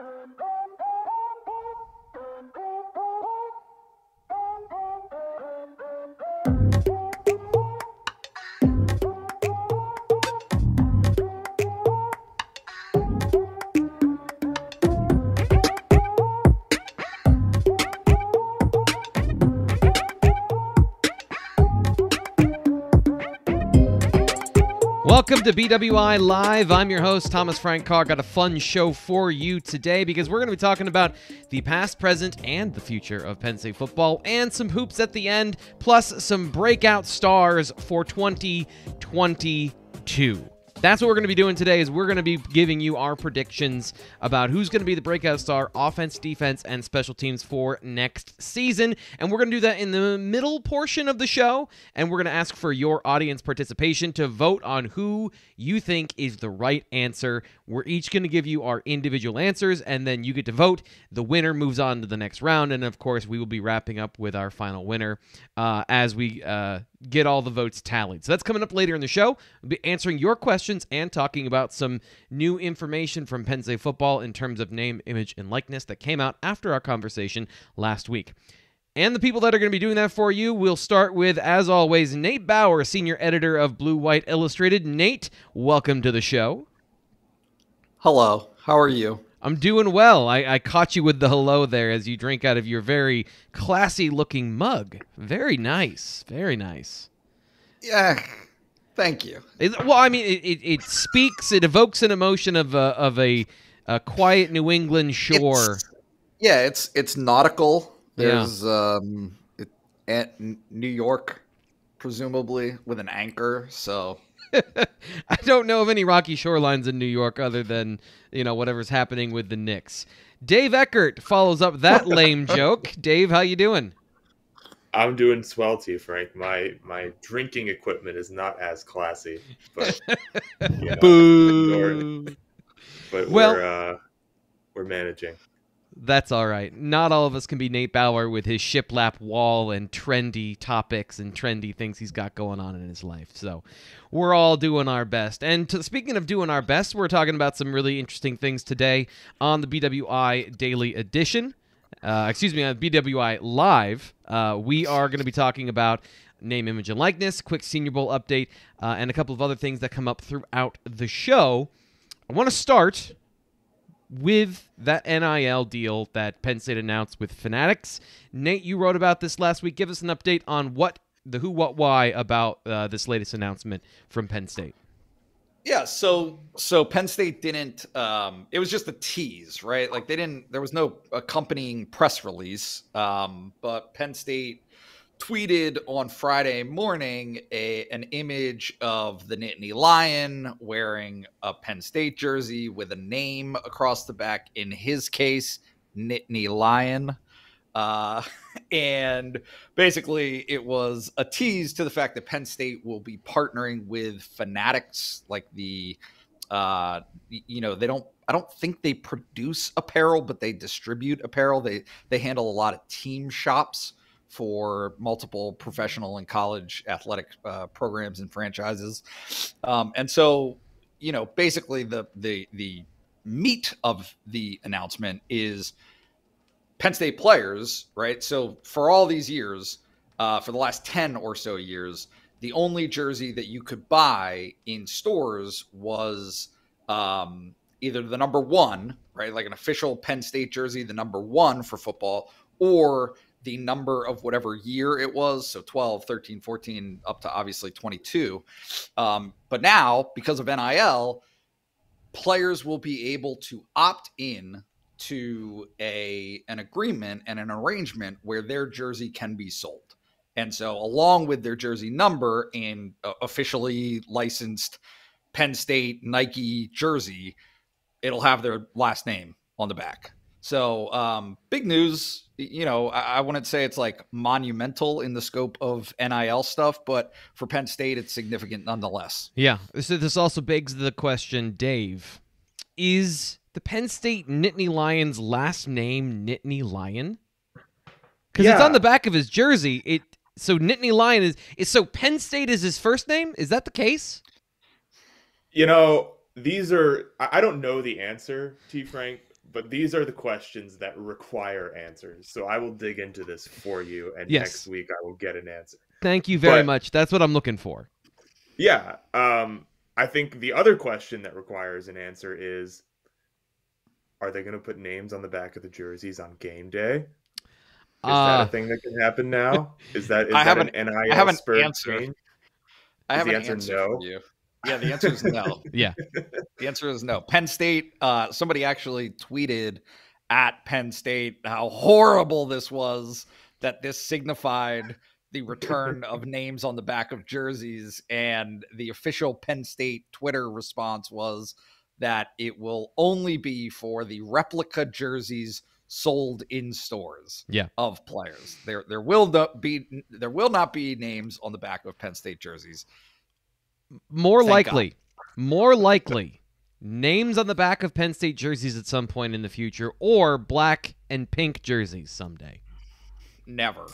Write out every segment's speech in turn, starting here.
Um, oh. Welcome to BWI Live. I'm your host, Thomas Frank Carr. Got a fun show for you today because we're going to be talking about the past, present, and the future of Penn State football and some hoops at the end, plus some breakout stars for 2022 that's what we're going to be doing today is we're going to be giving you our predictions about who's going to be the breakout star offense defense and special teams for next season. And we're going to do that in the middle portion of the show. And we're going to ask for your audience participation to vote on who you think is the right answer. We're each going to give you our individual answers and then you get to vote. The winner moves on to the next round and of course we will be wrapping up with our final winner uh, as we uh, get all the votes tallied. So that's coming up later in the show. We'll be answering your questions and talking about some new information from Penn State football in terms of name, image, and likeness that came out after our conversation last week. And the people that are going to be doing that for you, we'll start with, as always, Nate Bauer, senior editor of Blue White Illustrated. Nate, welcome to the show. Hello. How are you? I'm doing well. I, I caught you with the hello there as you drink out of your very classy looking mug. Very nice. Very nice. Yeah. Thank you. It, well, I mean, it, it, it, speaks, it evokes an emotion of a, of a, a quiet New England shore. It's, yeah, it's it's nautical. There's yeah. um, it, New York, presumably with an anchor. So I don't know of any rocky shorelines in New York other than, you know, whatever's happening with the Knicks. Dave Eckert follows up that lame joke. Dave, how you doing? I'm doing swell too, Frank. My my drinking equipment is not as classy, but you know, Boo. but well, we're uh, we're managing. That's all right. Not all of us can be Nate Bauer with his shiplap wall and trendy topics and trendy things he's got going on in his life. So we're all doing our best. And to, speaking of doing our best, we're talking about some really interesting things today on the BWI Daily Edition. Uh, excuse me, on BWI Live. Uh, we are going to be talking about name, image, and likeness, quick Senior Bowl update, uh, and a couple of other things that come up throughout the show. I want to start with that NIL deal that Penn State announced with Fanatics. Nate, you wrote about this last week. Give us an update on what the who, what, why about uh, this latest announcement from Penn State. Yeah, so so Penn State didn't. Um, it was just a tease, right? Like they didn't. There was no accompanying press release. Um, but Penn State tweeted on Friday morning a an image of the Nittany Lion wearing a Penn State jersey with a name across the back. In his case, Nittany Lion. Uh, and basically, it was a tease to the fact that Penn State will be partnering with Fanatics, like the, uh, you know, they don't. I don't think they produce apparel, but they distribute apparel. They they handle a lot of team shops for multiple professional and college athletic uh, programs and franchises, um, and so you know, basically the the the meat of the announcement is Penn State players, right? So for all these years, uh, for the last 10 or so years, the only jersey that you could buy in stores was um, either the number one, right? Like an official Penn State jersey, the number one for football, or the number of whatever year it was. So 12, 13, 14, up to obviously 22. Um, but now, because of NIL, players will be able to opt in to a an agreement and an arrangement where their jersey can be sold. And so along with their jersey number and uh, officially licensed Penn State Nike jersey, it'll have their last name on the back. So um, big news. You know, I, I wouldn't say it's like monumental in the scope of NIL stuff, but for Penn State, it's significant nonetheless. Yeah. So this also begs the question, Dave, is the Penn State Nittany Lion's last name Nittany Lion? Because yeah. it's on the back of his jersey. It so Nittany Lion is is so Penn State is his first name. Is that the case? You know, these are I don't know the answer, T. Frank, but these are the questions that require answers. So I will dig into this for you, and Yes. next week I will get an answer. Thank you very But- much. That's what I'm looking for. Yeah. Um, I think the other question that requires an answer is Are they going to put names on the back of the jerseys on game day? Is that Uh, a thing that can happen now? Is that is I have that an- an NIL I have an spurred answer. change? I Is have the an answer answer no? Yeah, the answer is no. yeah. The answer is no. Penn State, uh, somebody actually tweeted at Penn State how horrible this was, that this signified the return of names on the back of jerseys. And the official Penn State Twitter response was that it will only be for the replica jerseys sold in stores Yeah. of players. There there will not be there will not be names on the back of Penn State jerseys. More Thank likely, more likely, names on the back of Penn State jerseys at some point in the future, or black and pink jerseys someday. Never.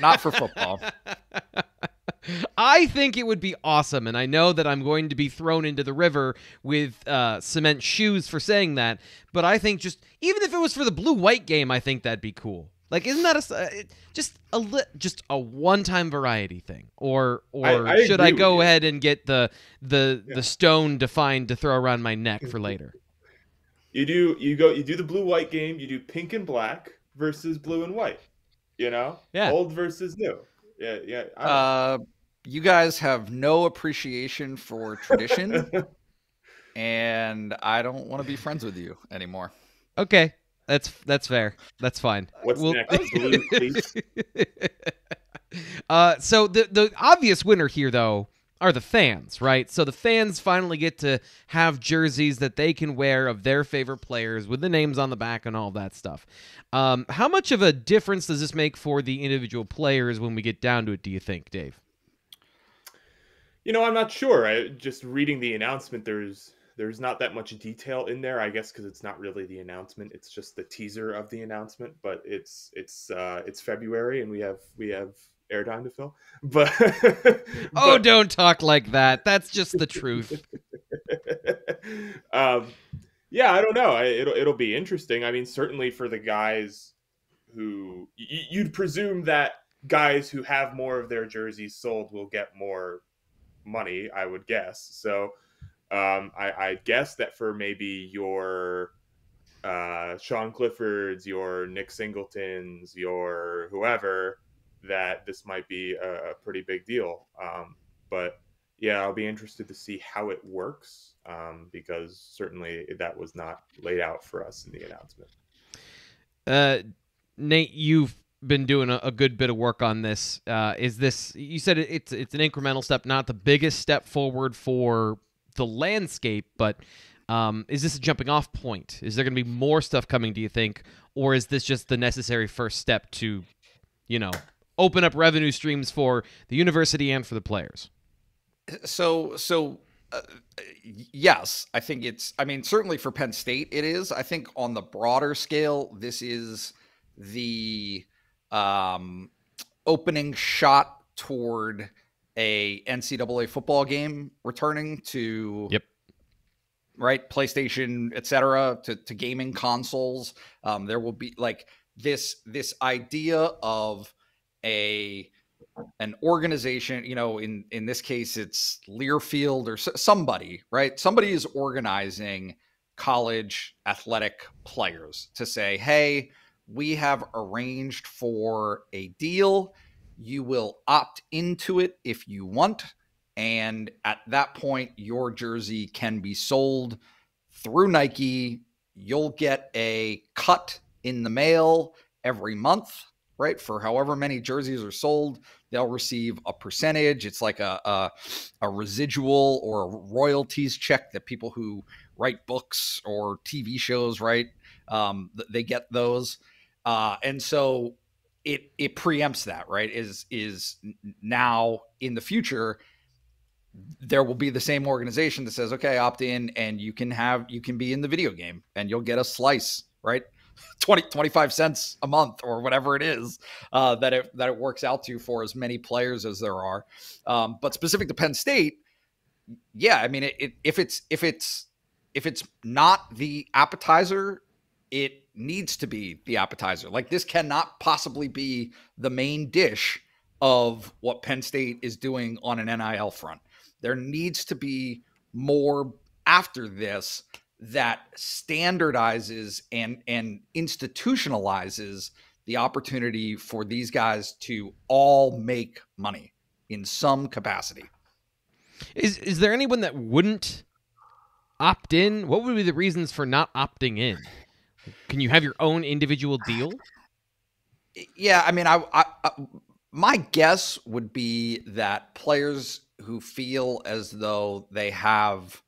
Not for football. I think it would be awesome, and I know that I'm going to be thrown into the river with uh, cement shoes for saying that. But I think just even if it was for the blue-white game, I think that'd be cool. Like, isn't that a s- uh, just a li- just a one-time variety thing, or or I- I should I go ahead and get the the Yeah. the stone defined to throw around my neck for later? You do you go you do the blue white game, you do pink and black versus blue and white. You know? Yeah. Old versus new. Yeah, yeah. Uh, you guys have no appreciation for tradition, and I don't want to be friends with you anymore. Okay, that's that's fair. That's fine. What's We'll- next? Blue cleats? uh, so the the obvious winner here, though, are the fans, right? So the fans finally get to have jerseys that they can wear of their favorite players with the names on the back and all that stuff. Um, how much of a difference does this make for the individual players when we get down to it? Do you think, Dave? You know, I'm not sure. I just reading the announcement. There's there's not that much detail in there. I guess because it's not really the announcement. It's just the teaser of the announcement. But it's it's uh, it's February and we have we have airtime to fill. But Oh, but- don't talk like that. That's just the truth. um, yeah, I don't know. I, it'll it'll be interesting. I mean, certainly for the guys who y- you'd presume that guys who have more of their jerseys sold will get more money. I would guess. So um, I, I guess that for maybe your uh, Sean Clifford's, your Nick Singletons, your whoever, that this might be a, pretty big deal. Um, but yeah, I'll be interested to see how it works um, because certainly that was not laid out for us in the announcement. Uh, Nate, you've been doing a, good bit of work on this. Uh, is this? You said it, it's it's an incremental step, not the biggest step forward for the landscape, but um, is this a jumping off point? Is there going to be more stuff coming? Do you think, or is this just the necessary first step to, you know, open up revenue streams for the university and for the players? So, so uh, yes, I think it's. I mean, certainly for Penn State, it is. I think on the broader scale, this is the um, opening shot toward a NCAA football game returning to Yep. right PlayStation, etc. To, to gaming consoles. Um, there will be like this this idea of a an organization you know in in this case it's learfield or somebody right somebody is organizing college athletic players to say hey we have arranged for a deal you will opt into it if you want and at that point your jersey can be sold through nike you'll get a cut in the mail every month right for however many jerseys are sold they'll receive a percentage. It's like a, a a residual or a royalties check that people who write books or TV shows write. Um, they get those, uh, and so it it preempts that right. Is is now in the future there will be the same organization that says okay opt in and you can have you can be in the video game and you'll get a slice right 20 25 cents a month or whatever it is uh, that it that it works out to for as many players as there are. Um, but specific to Penn State, yeah, I mean, it, it, if it's if it's if it's not the appetizer it needs to be the appetizer. Like this cannot possibly be the main dish of what Penn State is doing on an NIL front. There needs to be more after this that standardizes and and institutionalizes the opportunity for these guys to all make money in some capacity. Is is there anyone that wouldn't opt in? What would be the reasons for not opting in? Can you have your own individual deal? Yeah, I mean, I, I, I my guess would be that players who feel as though they have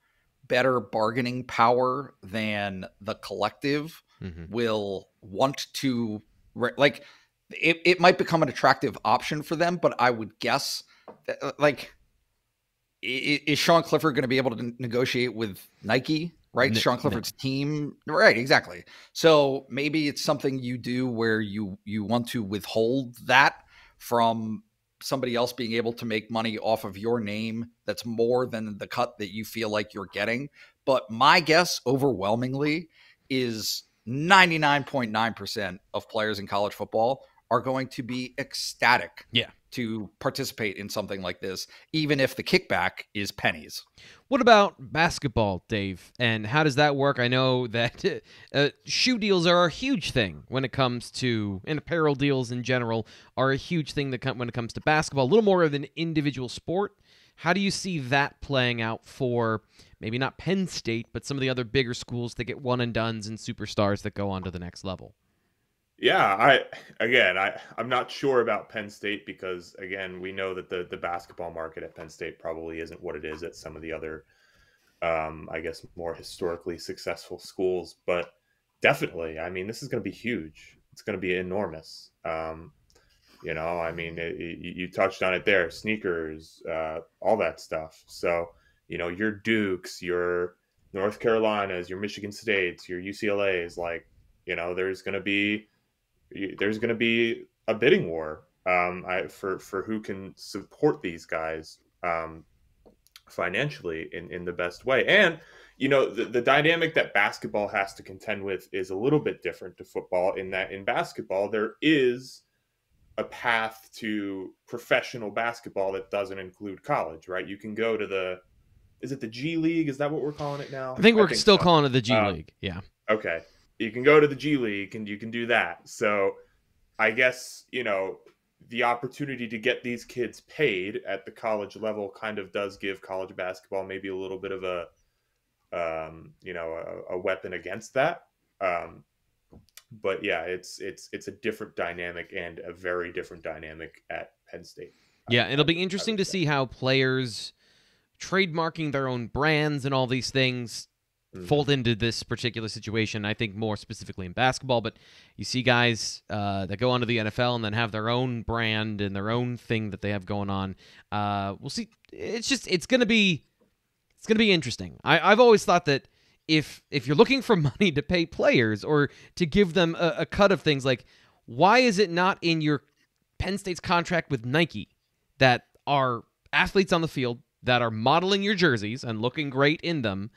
better bargaining power than the collective mm-hmm. will want to like it, it might become an attractive option for them but i would guess that, uh, like is sean clifford going to be able to negotiate with nike right no, sean clifford's no. team right exactly so maybe it's something you do where you you want to withhold that from somebody else being able to make money off of your name that's more than the cut that you feel like you're getting. But my guess overwhelmingly is 99.9% of players in college football are going to be ecstatic yeah. To participate in something like this, even if the kickback is pennies. What about basketball, Dave? And how does that work? I know that uh, shoe deals are a huge thing when it comes to, and apparel deals in general are a huge thing that when it comes to basketball. A little more of an individual sport. How do you see that playing out for maybe not Penn State, but some of the other bigger schools that get one and duns and superstars that go on to the next level? Yeah, I again, I I'm not sure about Penn State because again, we know that the the basketball market at Penn State probably isn't what it is at some of the other um I guess more historically successful schools, but definitely, I mean, this is going to be huge. It's going to be enormous. Um you know, I mean, it, it, you touched on it there, sneakers, uh all that stuff. So, you know, your Dukes, your North Carolinas, your Michigan States, your UCLA's like, you know, there's going to be there's going to be a bidding war um, I, for for who can support these guys um, financially in, in the best way. And you know the, the dynamic that basketball has to contend with is a little bit different to football in that in basketball there is a path to professional basketball that doesn't include college, right? You can go to the is it the G League? Is that what we're calling it now? I think we're I think still so. calling it the G um, League. Yeah. Okay you can go to the G League and you can do that. So I guess, you know, the opportunity to get these kids paid at the college level kind of does give college basketball maybe a little bit of a um, you know, a, a weapon against that. Um, but yeah, it's it's it's a different dynamic and a very different dynamic at Penn State. Yeah, it'll be interesting to see how players trademarking their own brands and all these things mm. fold into this particular situation. I think more specifically in basketball, but you see guys uh, that go onto the NFL and then have their own brand and their own thing that they have going on. Uh, we'll see. It's just it's gonna be it's gonna be interesting. I, I've always thought that if if you're looking for money to pay players or to give them a, a cut of things, like why is it not in your Penn State's contract with Nike that are athletes on the field that are modeling your jerseys and looking great in them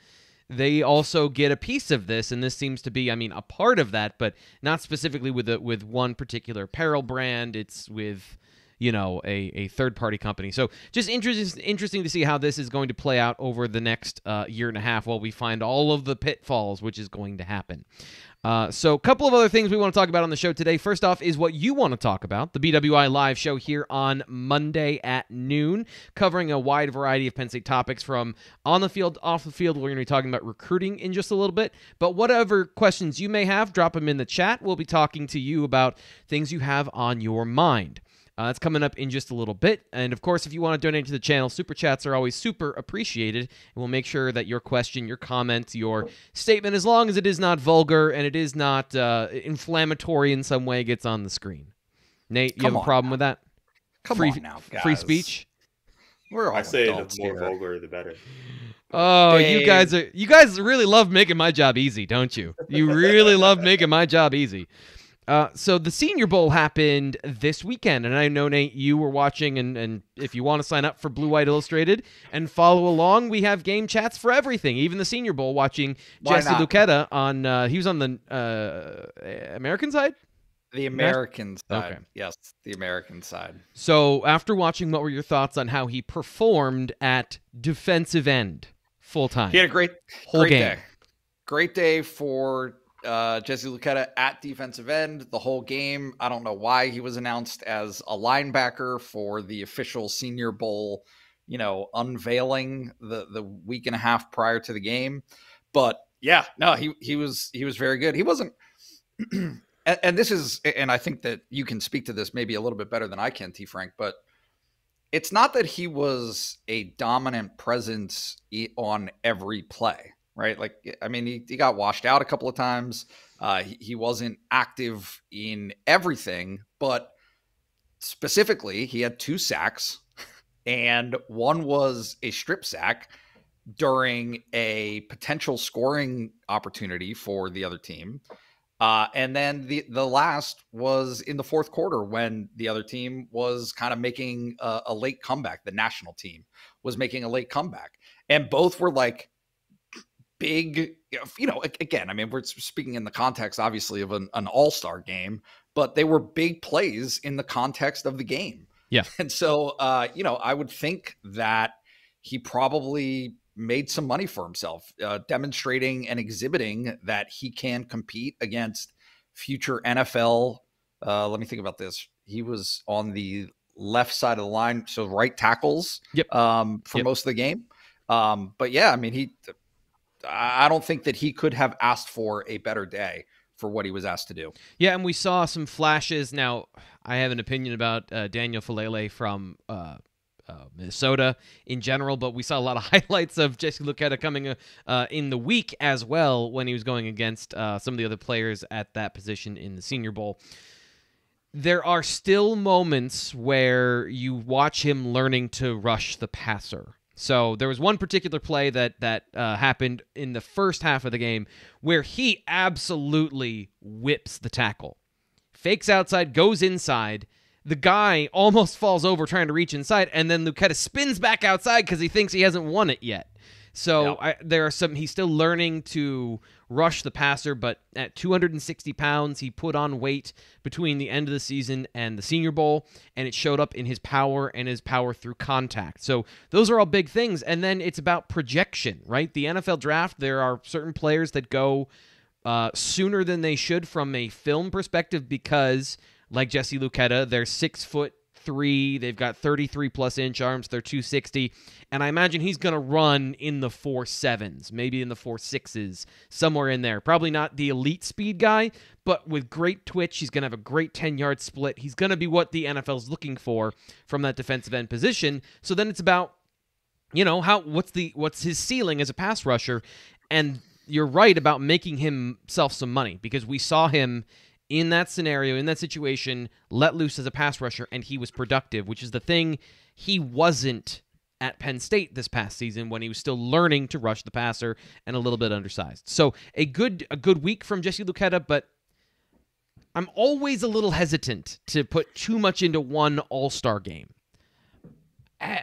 they also get a piece of this, and this seems to be, I mean, a part of that, but not specifically with a, with one particular apparel brand. It's with you know a, a third party company so just interesting interesting to see how this is going to play out over the next uh, year and a half while we find all of the pitfalls which is going to happen uh, so, a couple of other things we want to talk about on the show today. First off, is what you want to talk about the BWI Live show here on Monday at noon, covering a wide variety of Penn State topics from on the field, off the field. We're going to be talking about recruiting in just a little bit. But whatever questions you may have, drop them in the chat. We'll be talking to you about things you have on your mind. Uh, that's coming up in just a little bit. And of course, if you want to donate to the channel, super chats are always super appreciated. And we'll make sure that your question, your comment, your statement, as long as it is not vulgar and it is not uh, inflammatory in some way, gets on the screen. Nate, you Come have a problem now. with that? Come free, on now, guys. Free speech? We're all I say the more here. vulgar, the better. Oh, Dave. you guys are you guys really love making my job easy, don't you? You really love making my job easy. Uh, so the Senior Bowl happened this weekend, and I know Nate, you were watching, and, and if you want to sign up for Blue White Illustrated and follow along, we have game chats for everything, even the Senior Bowl. Watching Why Jesse not? Luketa on, uh, he was on the uh, American side. The American side. Okay. Yes, the American side. So after watching, what were your thoughts on how he performed at defensive end full time? He had a great, Whole great game. day. Great day for uh, Jesse Luketa at defensive end. The whole game. I don't know why he was announced as a linebacker for the official Senior Bowl. You know, unveiling the the week and a half prior to the game. But yeah, no, he he was he was very good. He wasn't. and, and this is, and I think that you can speak to this maybe a little bit better than I can, T. Frank. But it's not that he was a dominant presence on every play, right? Like, I mean, he, he got washed out a couple of times. Uh, he, he wasn't active in everything, but specifically, he had two sacks, and one was a strip sack during a potential scoring opportunity for the other team. Uh, and then the the last was in the fourth quarter when the other team was kind of making a, a late comeback. The national team was making a late comeback, and both were like big. You know, again, I mean, we're speaking in the context, obviously, of an, an all star game, but they were big plays in the context of the game. Yeah. and so uh, you know, I would think that he probably made some money for himself, uh, demonstrating and exhibiting that he can compete against future NFL. Uh, let me think about this. He was on the left side of the line, so right tackles. Yep. Um, for Yep. most of the game. Um, but yeah, I mean, he. I don't think that he could have asked for a better day for what he was asked to do. Yeah, and we saw some flashes. Now, I have an opinion about uh, Daniel Faalele from uh, uh, Minnesota in general, but we saw a lot of highlights of Jesse Luketa coming uh, uh, in the week as well when he was going against uh, some of the other players at that position in the Senior Bowl. There are still moments where you watch him learning to rush the passer. So there was one particular play that that uh, happened in the first half of the game where he absolutely whips the tackle, fakes outside, goes inside. The guy almost falls over trying to reach inside, and then Luketa spins back outside because he thinks he hasn't won it yet. So. I, there are some. He's still learning to rush the passer, but at 260 pounds, he put on weight between the end of the season and the Senior Bowl, and it showed up in his power and his power through contact. So those are all big things. And then it's about projection, right? The NFL draft, there are certain players that go uh, sooner than they should from a film perspective because, like Jesse Luketa, they're six foot three. They've got 33 plus inch arms. They're 260. And I imagine he's going to run in the four sevens, maybe in the four sixes, somewhere in there. Probably not the elite speed guy, but with great twitch. He's going to have a great 10 yard split. He's going to be what the NFL's looking for from that defensive end position. So then it's about you know how what's the what's his ceiling as a pass rusher and you're right about making himself some money because we saw him in that scenario in that situation let loose as a pass rusher and he was productive which is the thing he wasn't at Penn State this past season when he was still learning to rush the passer and a little bit undersized. So a good a good week from Jesse Luketa, but I'm always a little hesitant to put too much into one All-Star game. Uh,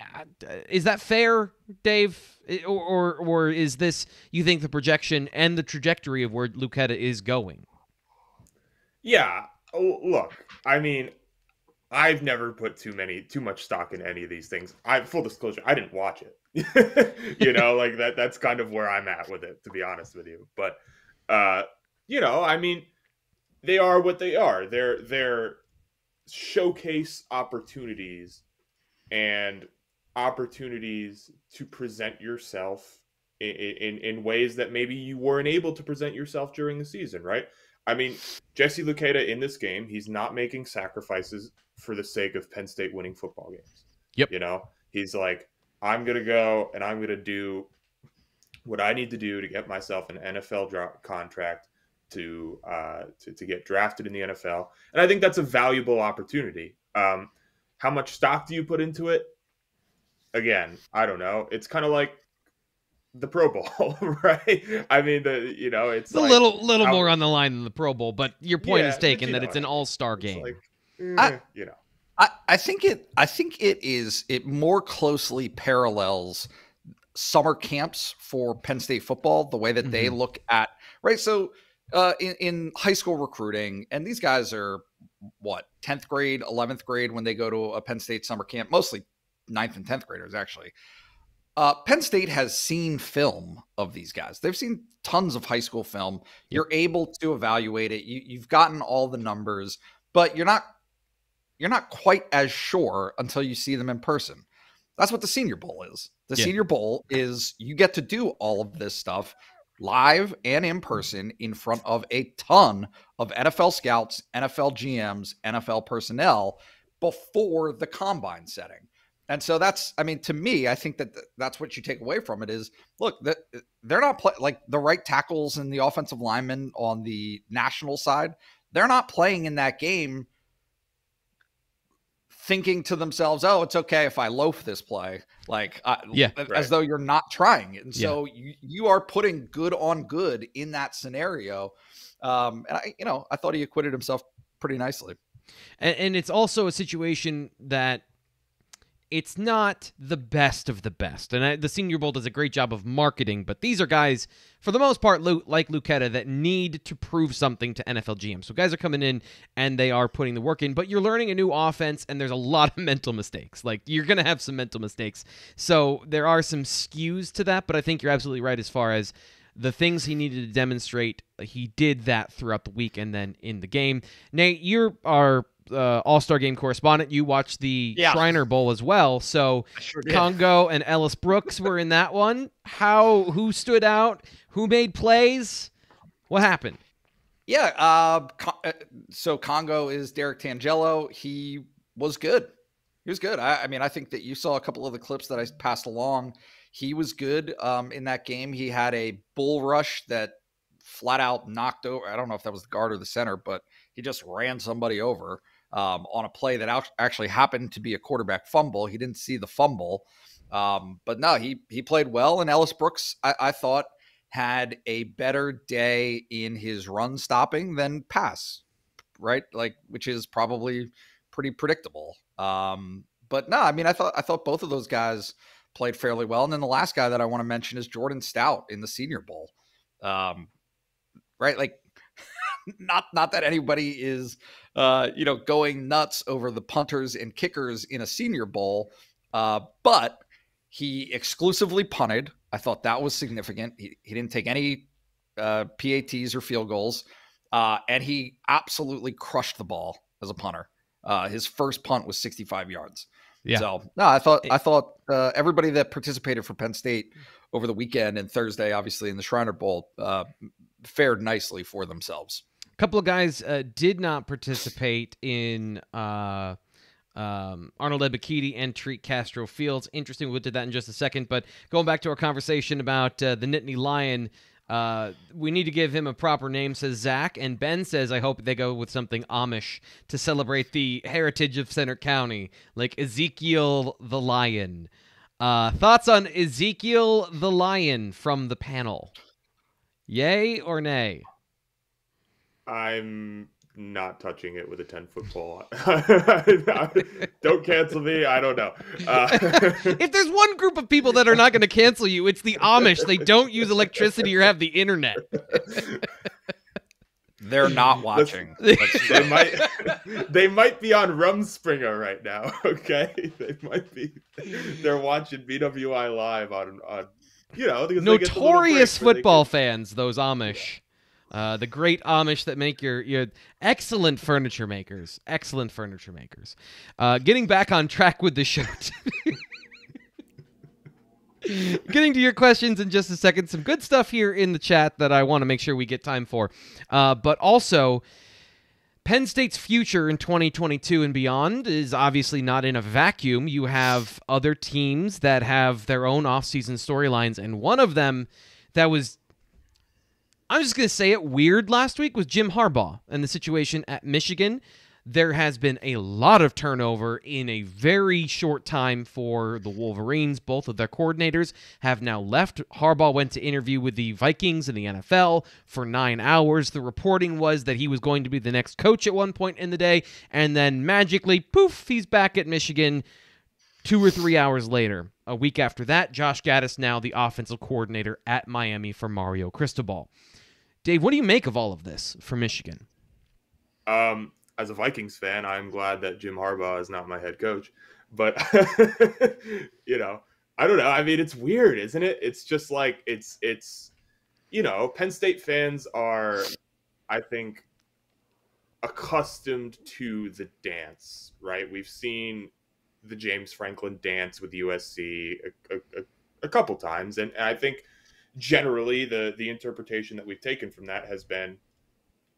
Is that fair, Dave? Or, or or is this you think the projection and the trajectory of where Luketa is going? Yeah. Oh, look, I mean, I've never put too many too much stock in any of these things. I full disclosure, I didn't watch it. you know, like that that's kind of where I'm at with it to be honest with you. But uh, you know, I mean, they are what they are. They're they're showcase opportunities and opportunities to present yourself in, in in ways that maybe you weren't able to present yourself during the season, right? I mean, Jesse Luketa in this game, he's not making sacrifices for the sake of Penn State winning football games. Yep. You know, he's like, I'm going to go and I'm going to do what I need to do to get myself an NFL dra- contract to, uh, to to get drafted in the NFL, and I think that's a valuable opportunity. Um, how much stock do you put into it? Again, I don't know. It's kind of like the Pro Bowl, right? I mean, the you know, it's, it's a like, little little how- more on the line than the Pro Bowl, but your point Yeah, is taken you that know it's an what I mean. all star game. like, eh, I- you know, I, I think it I think it is it more closely parallels summer camps for Penn State football, the way that they look at right. So uh, in, in high school recruiting, and these guys are what 10th grade, 11th grade when they go to a Penn State summer camp, mostly 9th and 10th graders actually. Uh, Penn State has seen film of these guys. They've seen tons of high school film. You're able to evaluate it. You, you've gotten all the numbers, but you're not you're not quite as sure until you see them in person. That's what the Senior Bowl is. The Yeah. Senior Bowl is you get to do all of this stuff live and in person in front of a ton of NFL scouts, NFL GMs, NFL personnel before the combine setting. And so that's, I mean, to me, I think that th- that's what you take away from it is look, that they're not play, like the right tackles and the offensive linemen on the national side. They're not playing in that game thinking to themselves, "Oh, it's okay if I loaf this play," like uh, Yeah. as Right. though you're not trying it. And Yeah. so you you are putting good on good in that scenario. Um, and I, you know, I thought he acquitted himself pretty nicely. And, and it's also a situation that it's not the best of the best. And I, the Senior Bowl does a great job of marketing, but these are guys, for the most part, like Luketa, that need to prove something to NFL GM. So guys are coming in and they are putting the work in, but you're learning a new offense, and there's a lot of mental mistakes. Like, you're going to have some mental mistakes. So there are some skews to that, but I think you're absolutely right as far as the things he needed to demonstrate, he did that throughout the week and then in the game. Nate, you're our uh, All Star Game correspondent. You watched the Yeah. Shriner Bowl as well. So Congo and Ellis Brooks were in that one. How? Who stood out? Who made plays? What happened? Yeah. Uh, Con- uh, so Congo is Derrick Tangelo. He was good. He was good. I, I mean, I think that you saw a couple of the clips that I passed along. He was good um, in that game. He had a bull rush that flat out knocked over. I don't know if that was the guard or the center, but he just ran somebody over um, on a play that actually happened to be a quarterback fumble. He didn't see the fumble, um, but no, he he played well. And Ellis Brooks, I, I thought, had a better day in his run stopping than pass, right? Like, which is probably pretty predictable. Um, but no, I mean, I thought I thought both of those guys played fairly well. And then the last guy that I want to mention is Jordan Stout in the Senior Bowl. Um, right, like not not that anybody is uh, you know going nuts over the punters and kickers in a Senior Bowl, uh, but he exclusively punted. I thought that was significant. He, he didn't take any uh, PATs or field goals, uh, and he absolutely crushed the ball as a punter. Uh, his first punt was 65 yards. Yeah. So no, I thought I thought uh, everybody that participated for Penn State over the weekend and Thursday, obviously in the Shriner Bowl, uh, fared nicely for themselves. Couple of guys uh, did not participate in uh, um, Arnold Ebiketie and Tariq Castro-Fields. Interesting. We'll do that in just a second. But going back to our conversation about uh, the Nittany Lion, uh, we need to give him a proper name, says Zach. And Ben says, I hope they go with something Amish to celebrate the heritage of Centre County, like Ezekiel the Lion. Uh, thoughts on Ezekiel the Lion from the panel? Yay or nay? I'm not touching it with a 10 foot pole. don't cancel me. I don't know. Uh, if there's one group of people that are not going to cancel you, it's the Amish. They don't use electricity or have the internet. They're not watching. Let's- they might they might be on Rumspringa right now. Okay, they might be. They're watching BWI live on on you know because they get the Notorious break where they football can- fans, those Amish. Uh, the great Amish that make your your excellent furniture makers, excellent furniture makers. Uh, getting back on track with the show. Getting to your questions in just a second. Some good stuff here in the chat that I want to make sure we get time for. Uh, but also, Penn State's future in 2022 and beyond is obviously not in a vacuum. You have other teams that have their own offseason storylines, and one of them that was, I'm just going to say it, weird last week was Jim Harbaugh and the situation at Michigan. there has been a lot of turnover in a very short time for the Wolverines. Both of their coordinators have now left. Harbaugh went to interview with the Vikings in the NFL for nine hours. The reporting was that he was going to be the next coach at one point in the day, and then magically, poof, he's back at Michigan two or three hours later. A week after that, Josh Gattis now the offensive coordinator at Miami for Mario Cristobal. Dave, what do you make of all of this for Michigan? Um, as a Vikings fan, I'm glad that Jim Harbaugh is not my head coach. But you know, I don't know. I mean, it's weird, isn't it? It's just like it's it's you know, Penn State fans are, I think, accustomed to the dance, right? We've seen the James Franklin dance with USC a, a, a couple times, and I think generally the the interpretation that we've taken from that has been,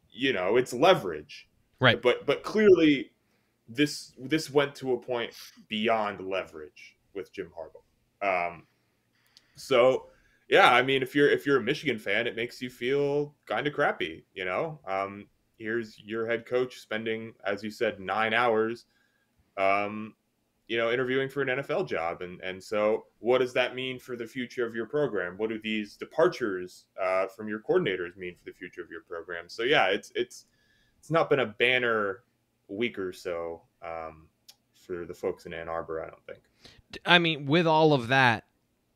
you know, it's leverage Right. But but clearly this this went to a point beyond leverage with Jim Harbaugh. Um, so yeah, I mean, if you're if you're a Michigan fan, it makes you feel kind of crappy, you know. Um, here's your head coach spending, as you said, nine hours, um, you know, interviewing for an NFL job, and and so what does that mean for the future of your program? What do these departures uh, from your coordinators mean for the future of your program? So yeah, it's it's it's not been a banner week or so um, for the folks in Ann Arbor. I don't think. I mean, with all of that,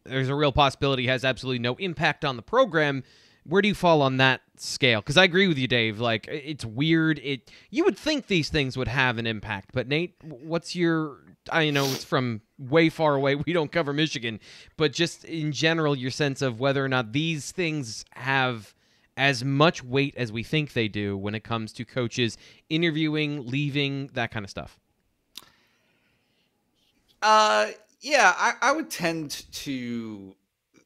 there's a real possibility has absolutely no impact on the program. Where do you fall on that scale? Because I agree with you, Dave. Like it's weird. It you would think these things would have an impact, but Nate, what's your? I know it's from way far away. We don't cover Michigan, but just in general, your sense of whether or not these things have as much weight as we think they do when it comes to coaches interviewing, leaving, that kind of stuff? Uh, yeah, I, I would tend to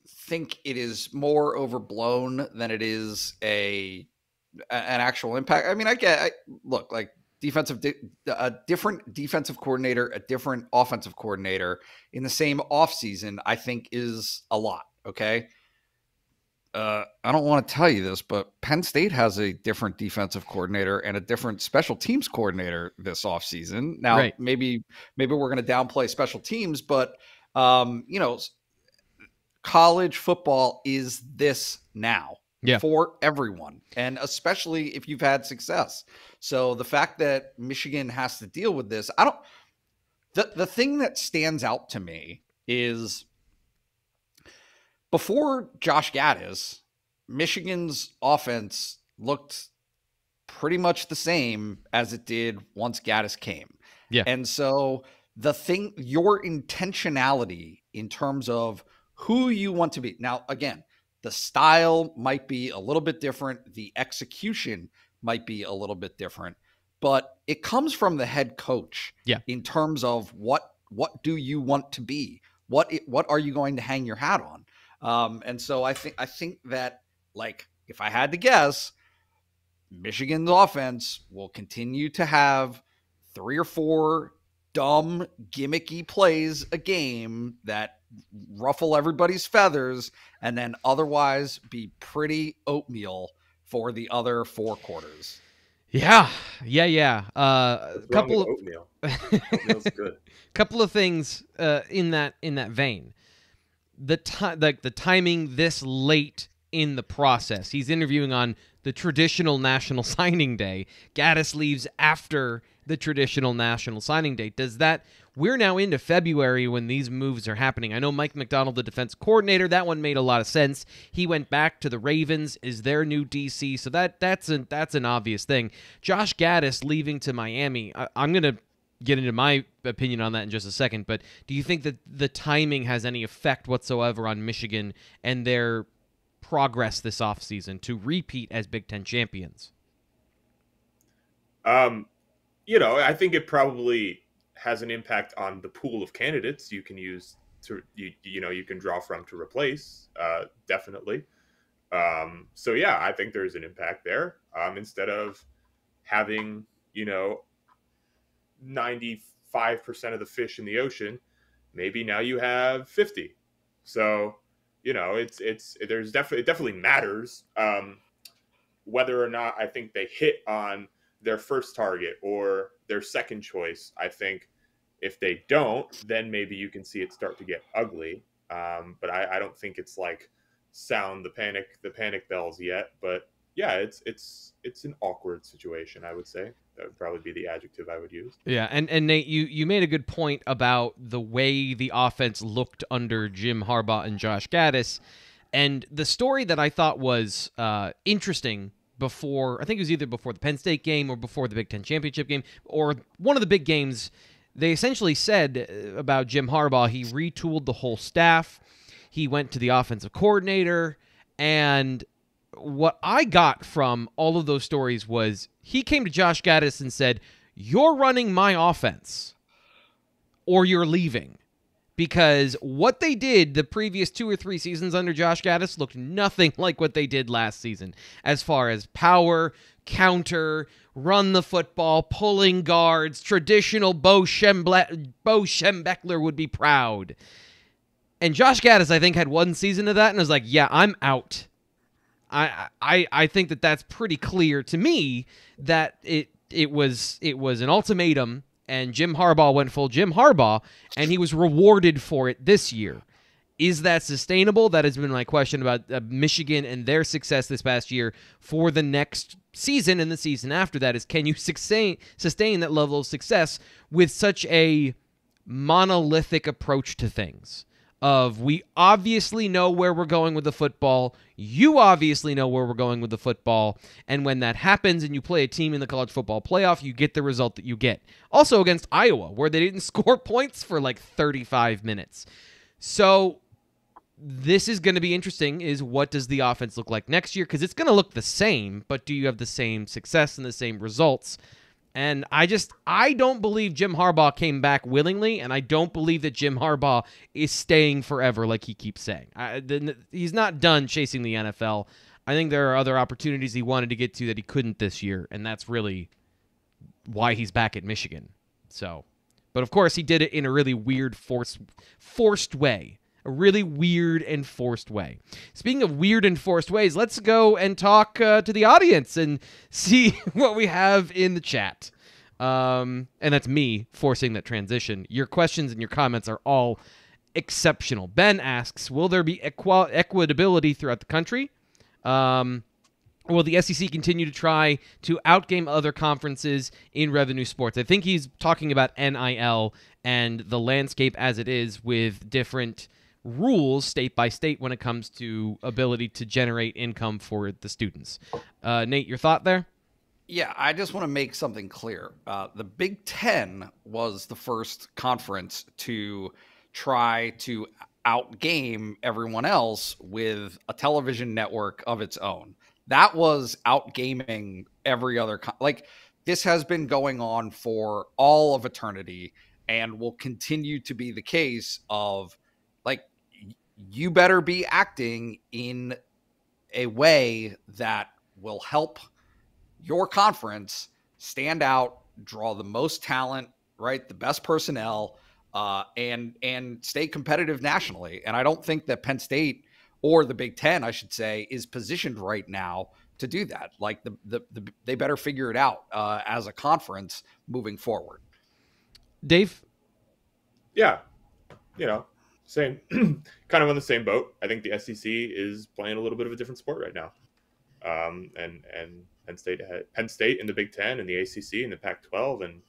think it is more overblown than it is a an actual impact. I mean, I get I, look like defensive a different defensive coordinator, a different offensive coordinator in the same offseason, I think is a lot. Okay uh, I don't want to tell you this, but Penn State has a different defensive coordinator and a different special teams coordinator this offseason. Now, right. maybe maybe we're going to downplay special teams, but um, you know, college football is this now yeah. for everyone, and especially if you've had success. So the fact that Michigan has to deal with this, I don't. The the thing that stands out to me is before Josh Gattis, Michigan's offense looked pretty much the same as it did once Gattis came. Yeah. And so the thing, your intentionality in terms of who you want to be. Now, again, the style might be a little bit different, the execution might be a little bit different, but it comes from the head coach. Yeah. In terms of what what do you want to be? What what are you going to hang your hat on? Um, and so I think I think that like if I had to guess, Michigan's offense will continue to have three or four dumb gimmicky plays a game that ruffle everybody's feathers and then otherwise be pretty oatmeal for the other four quarters. Yeah, yeah, yeah. Uh, a couple of oatmeal. Oatmeal's good. couple of things uh, in that in that vein the time like the timing this late in the process. He's interviewing on the traditional national signing day. Gattis leaves after the traditional national signing day. Does that we're now into February when these moves are happening. I know Mike Macdonald, the defense coordinator, that one made a lot of sense. He went back to the Ravens, is their new DC, so that that's a, that's an obvious thing. Josh Gattis leaving to Miami. I, I'm gonna get into my opinion on that in just a second, but do you think that the timing has any effect whatsoever on Michigan and their progress this offseason to repeat as Big Ten champions? Um, you know, I think it probably has an impact on the pool of candidates you can use to you, you know you can draw from to replace. Uh, definitely. Um, so yeah, I think there's an impact there. Um, instead of having you know 95% of the fish in the ocean maybe now you have 50 so you know it's it's there's definitely it definitely matters um, whether or not i think they hit on their first target or their second choice. I think if they don't, then maybe you can see it start to get ugly. Um, but I, I don't think it's like sound the panic the panic bells yet. But yeah, it's it's it's an awkward situation. I would say that would probably be the adjective I would use. Yeah, and and Nate, you you made a good point about the way the offense looked under Jim Harbaugh and Josh Gattis, and the story that I thought was uh, interesting before I think it was either before the Penn State game or before the Big Ten championship game or one of the big games. They essentially said uh, about Jim Harbaugh, he retooled the whole staff. He went to the offensive coordinator, and what I got from all of those stories was he came to Josh Gattis and said, "You're running my offense, or you're leaving." Because what they did the previous two or three seasons under Josh Gattis looked nothing like what they did last season, as far as power, counter, run the football, pulling guards, traditional Bo, Schemble- Bo Schembechler would be proud. And Josh Gattis, I think, had one season of that and was like, yeah, I'm out. I, I I think that that's pretty clear to me that it it was it was an ultimatum and Jim Harbaugh went full Jim Harbaugh and he was rewarded for it this year. Is that sustainable? That has been my question about uh, Michigan and their success this past year for the next season and the season after that is can you sustain sustain that level of success with such a monolithic approach to things? Of we obviously know where we're going with the football. You obviously know where we're going with the football. And when that happens and you play a team in the college football playoff, you get the result that you get. Also against Iowa, where they didn't score points for like 35 minutes. So this is going to be interesting is what does the offense look like next year? Because it's going to look the same but do you have the same success and the same results? And i just i don't believe jim harbaugh came back willingly and i don't believe that jim harbaugh is staying forever like he keeps saying. I, the, he's not done chasing the nfl i think there are other opportunities he wanted to get to that he couldn't this year and that's really why he's back at michigan. So but of course he did it in a really weird forced forced way a really weird and forced way. Speaking of weird and forced ways, let's go and talk uh, to the audience and see what we have in the chat. Um, and that's me forcing that transition. Your questions and your comments are all exceptional. Ben asks, "Will there be equi- equitability throughout the country?" Um, Will the SEC continue to try to outgame other conferences in revenue sports? I think he's talking about NIL and the landscape as it is with different rules state by state when it comes to ability to generate income for the students. Uh, Nate, your thought there? Yeah, I just want to make something clear. Uh, the Big Ten was the first conference to try to outgame everyone else with a television network of its own. That was outgaming every other con- like this has been going on for all of eternity and will continue to be the case of you better be acting in a way that will help your conference stand out, draw the most talent, right, the best personnel, uh, and and stay competitive nationally. And I don't think that Penn State or the Big Ten, I should say, is positioned right now to do that. Like the the, the they better figure it out uh, as a conference moving forward. Dave. Yeah, you know, same, kind of on the same boat. I think the SEC is playing a little bit of a different sport right now, um, and and Penn State, Penn State in the Big Ten and the ACC and the Pac-12 and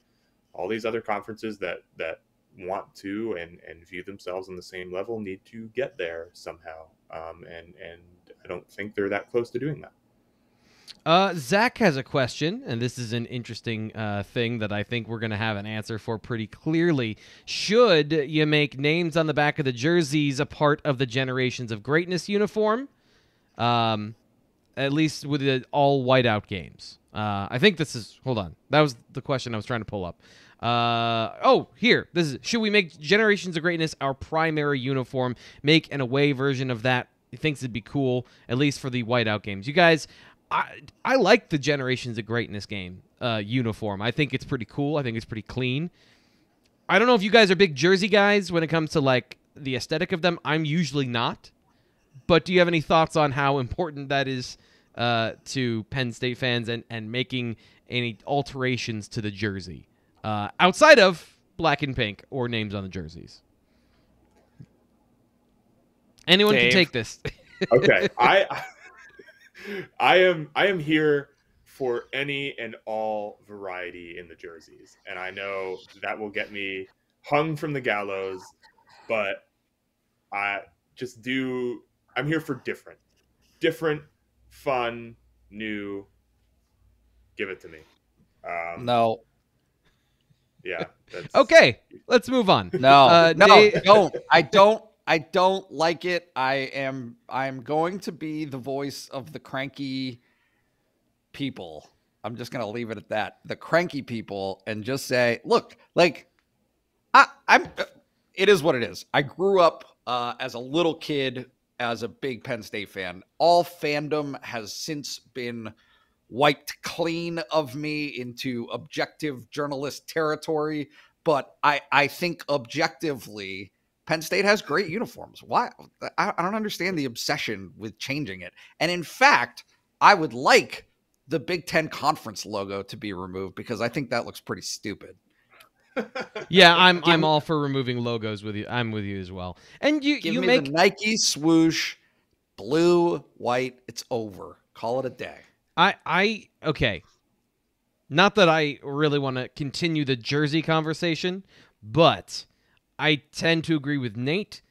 all these other conferences that that want to and and view themselves on the same level need to get there somehow. Um, and and I don't think they're that close to doing that. Uh, Zach has a question, and this is an interesting uh, thing that I think we're going to have an answer for pretty clearly. Should you make names on the back of the jerseys a part of the Generations of Greatness uniform? Um, at least with the all whiteout games. Uh, I think this is. Hold on. That was the question I was trying to pull up. Uh, oh, here. This is. Should we make Generations of Greatness our primary uniform? Make an away version of that. He thinks it'd be cool, at least for the whiteout games. You guys, I I like the Generations of Greatness game uh, uniform. I think it's pretty cool. I think it's pretty clean. I don't know if you guys are big jersey guys when it comes to like the aesthetic of them. I'm usually not. But do you have any thoughts on how important that is uh, to Penn State fans and and making any alterations to the jersey uh, outside of black and pink or names on the jerseys. Anyone Dave. can take this. okay i i am i am here for any and all variety in the jerseys and i know that will get me hung from the gallows but i just do i'm here for different different fun new give it to me um No, yeah that's, okay, let's move on. no, Uh, no, Dave- don't. I don't. I don't like it. I am. I'm going to be the voice of the cranky people. I'm just going to leave it at that. The cranky people, and just say, look, like, I, I'm. It is what it is. I grew up uh, as a little kid as a big Penn State fan. All fandom has since been wiped clean of me into objective journalist territory. But I, I think objectively, Penn State has great uniforms. Why? I, I don't understand the obsession with changing it. And in fact, I would like the Big Ten conference logo to be removed because I think that looks pretty stupid. Yeah, I'm Give I'm me- all for removing logos with you. I'm with you as well. And you Give you me make the Nike swoosh, blue, white. It's over. Call it a day. I I okay. Not that I really want to continue the jersey conversation, but I tend to agree with Nate.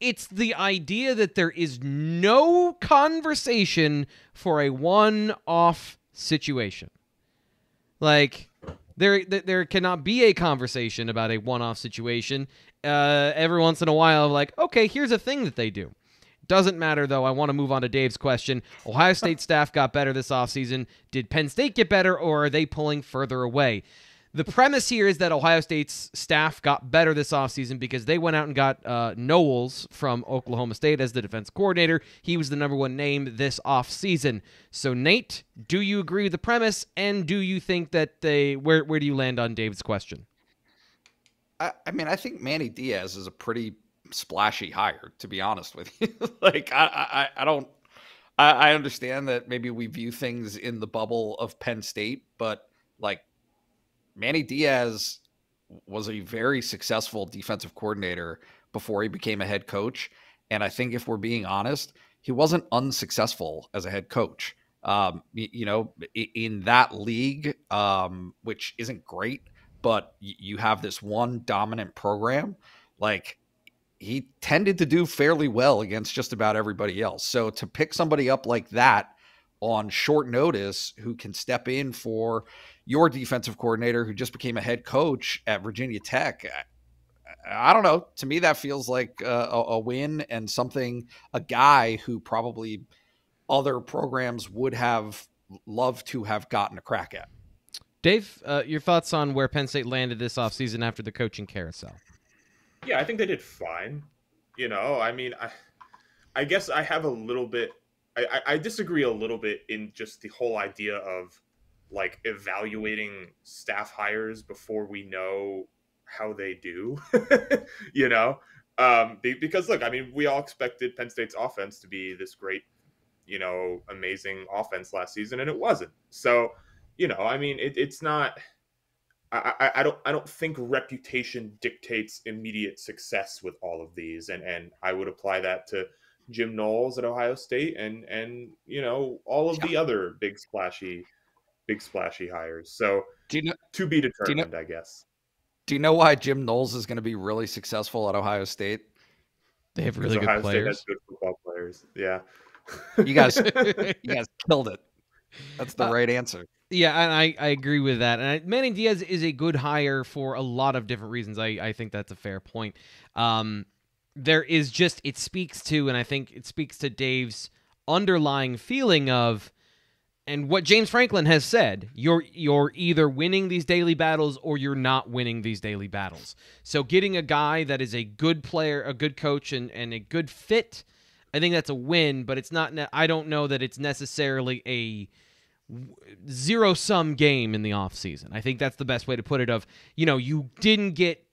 It's the idea that there is no conversation for a one-off situation. Like there there cannot be a conversation about a one-off situation. Uh, every once in a while, like okay, here's a thing that they do. Doesn't matter though. I want to move on to Dave's question. Ohio State staff got better this offseason. Did Penn State get better or are they pulling further away? The premise here is that Ohio State's staff got better this offseason because they went out and got uh, Knowles from Oklahoma State as the defense coordinator. He was the number one name this offseason. So, Nate, do you agree with the premise? And do you think that they, where, where do you land on Dave's question? I, I mean, I think Manny Diaz is a pretty splashy hire, to be honest with you. like, I, I, I don't, I, I understand that maybe we view things in the bubble of Penn State, but like, Manny Diaz was a very successful defensive coordinator before he became a head coach. And I think if we're being honest, he wasn't unsuccessful as a head coach. Um, you know, in that league, um, which isn't great, but you have this one dominant program, like he tended to do fairly well against just about everybody else. So to pick somebody up like that on short notice who can step in for your defensive coordinator who just became a head coach at Virginia Tech, I, I don't know. To me, that feels like uh, a, a win and something a guy who probably other programs would have loved to have gotten a crack at. Dave, uh, your thoughts on where Penn State landed this offseason after the coaching carousel? yeah, I think they did fine. You know, I mean, I, I guess I have a little bit. I, I, disagree a little bit in just the whole idea of like evaluating staff hires before we know how they do. you know, um, because look, I mean, we all expected Penn State's offense to be this great, you know, amazing offense last season, and it wasn't. So, you know, I mean, it, it's not. I, I, I don't I don't think reputation dictates immediate success with all of these, and and I would apply that to Jim Knowles at Ohio State, and and you know all of the other big splashy, big splashy hires. So Do you know? to be you know- determined, I guess. Do you know why Jim Knowles is going to be really successful at Ohio State? They have really good Ohio State has players. good football players. Yeah. You guys, you guys killed it. That's the Uh, right answer. Yeah, and I, I agree with that. And I, Manny Diaz is a good hire for a lot of different reasons. I, I think that's a fair point. Um, there is just it speaks to, and I think it speaks to Dave's underlying feeling of, and what James Franklin has said: you're you're either winning these daily battles or you're not winning these daily battles. So getting a guy that is a good player, a good coach, and and a good fit. I think that's a win, but it's not. I don't know that it's necessarily a zero sum game in the offseason. I think that's the best way to put it of, you know, you didn't get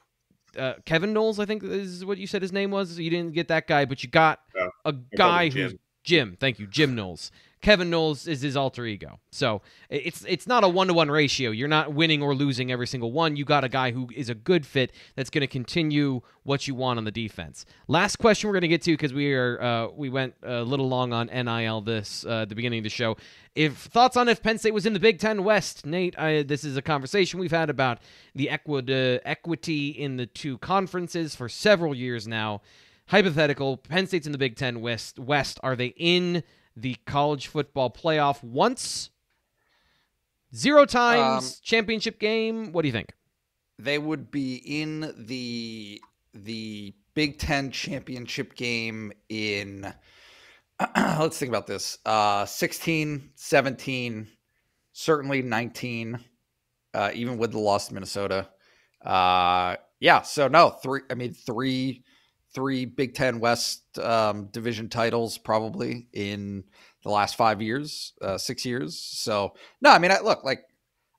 uh, Kevin Knowles, I think is what you said his name was. You didn't get that guy, but you got Yeah, a guy who's Jim. Jim. Thank you, Jim Knowles. Kevin Knowles is his alter ego. So it's it's not a one to one ratio. You're not winning or losing every single one. You got a guy who is a good fit that's going to continue what you want on the defense. Last question we're going to get to because we are uh, we went a little long on NIL this uh, the beginning of the show. If thoughts on if Penn State was in the Big Ten West, Nate? I, this is a conversation we've had about the equity uh, equity in the two conferences for several years now. Hypothetical: Penn State's in the Big Ten West. West are they in? The college football playoff once, zero times, um, championship game. What do you think? They would be in the the Big Ten championship game in. let's think about this. Uh, 16, 17, certainly 19, uh, even with the loss to Minnesota. Uh, yeah, so no, three. I mean, three three Big Ten West um, division titles probably in the last five years, uh, six years. So no, I mean, I, look, like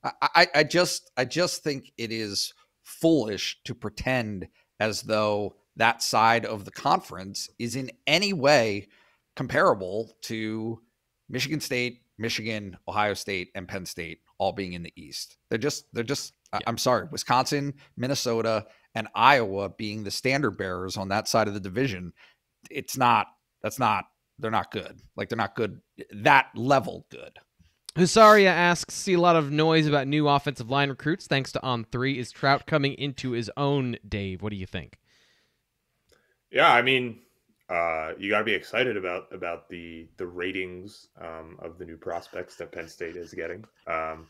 I, I just, I just think it is foolish to pretend as though that side of the conference is in any way comparable to Michigan State, Michigan, Ohio State, and Penn State all being in the East. They're just, they're just. Yeah. I'm sorry, Wisconsin, Minnesota, and Iowa being the standard bearers on that side of the division, it's not that's not they're not good. Like they're not good that level good. Husaria asks, see a lot of noise about new offensive line recruits thanks to On Three. Is Trout coming into his own, Dave? What do you think? Yeah, I mean, uh, you got to be excited about about the the ratings um, of the new prospects that Penn State is getting. Um,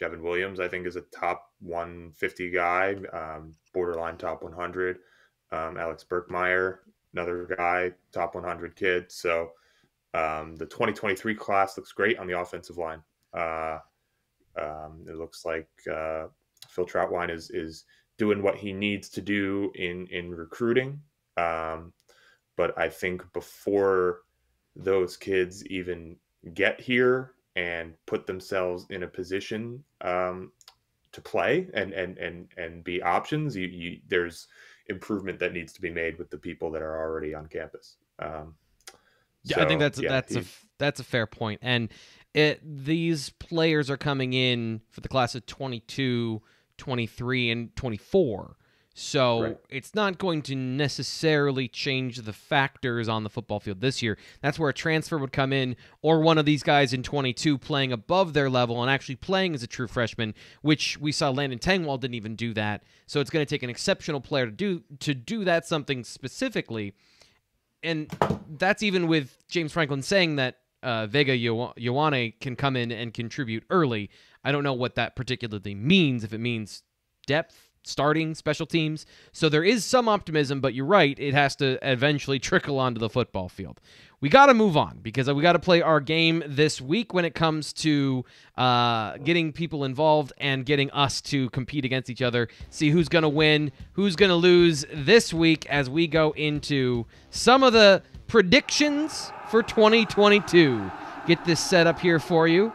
J'ven Williams, I think, is a top 150 guy, um, borderline top 100. Um, Alex Burkmeyer, another guy, top 100 kid. So um, the 2023 class looks great on the offensive line. Uh, um, it looks like uh, Phil Trautwein is is doing what he needs to do in in recruiting. Um, but I think before those kids even get here and put themselves in a position um, to play and and and and be options. You, you, there's improvement that needs to be made with the people that are already on campus. Um, yeah, so, I think that's yeah, that's a that's a fair point. And it, these players are coming in for the class of 22, 23, and 24. So right. it's not going to necessarily change the factors on the football field this year. That's where a transfer would come in, or one of these guys in 22 playing above their level and actually playing as a true freshman, which we saw Landon Tengwall didn't even do that. So it's going to take an exceptional player to do to do that something specifically, and that's even with James Franklin saying that uh, Vega Ioane can come in and contribute early. I don't know what that particularly means. If it means depth starting special teams. So there is some optimism, but you're right, it has to eventually trickle onto the football field. We got to move on because we got to play our game this week when it comes to uh, getting people involved and getting us to compete against each other. See who's going to win, who's going to lose this week as we go into some of the predictions for 2022. Get this set up here for you.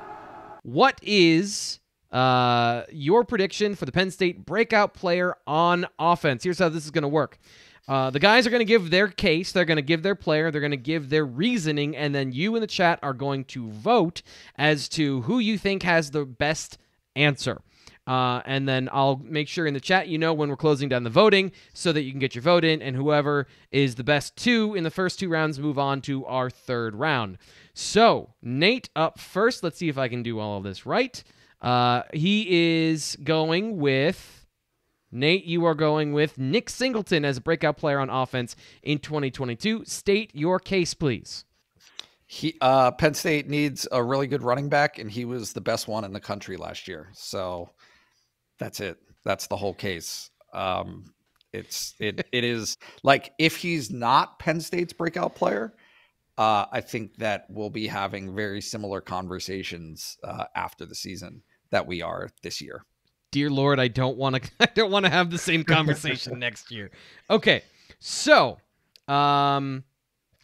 What is uh, your prediction for the Penn State breakout player on offense. Here's how this is going to work. Uh, the guys are going to give their case, they're going to give their player, they're going to give their reasoning, and then you in the chat are going to vote as to who you think has the best answer. Uh, and then I'll make sure in the chat you know when we're closing down the voting so that you can get your vote in, and whoever is the best two in the first two rounds move on to our third round. So, Nate up first. Let's see if I can do all of this right. Uh, he is going with Nate. You are going with Nick Singleton as a breakout player on offense in 2022. State your case, please. He uh, Penn State needs a really good running back, and he was the best one in the country last year. So that's it. That's the whole case. Um, it's it it is like if he's not Penn State's breakout player, uh, I think that we'll be having very similar conversations uh, after the season that we are this year. Dear Lord, I don't want to. I don't want to have the same conversation next year. Okay, so, um,